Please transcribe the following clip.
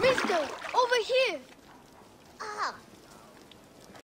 Mister, over here.